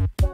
Bye.